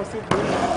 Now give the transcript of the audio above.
Você vê. Né?